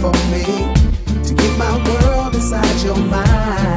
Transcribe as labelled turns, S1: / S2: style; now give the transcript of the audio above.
S1: for me to get my world inside your mind.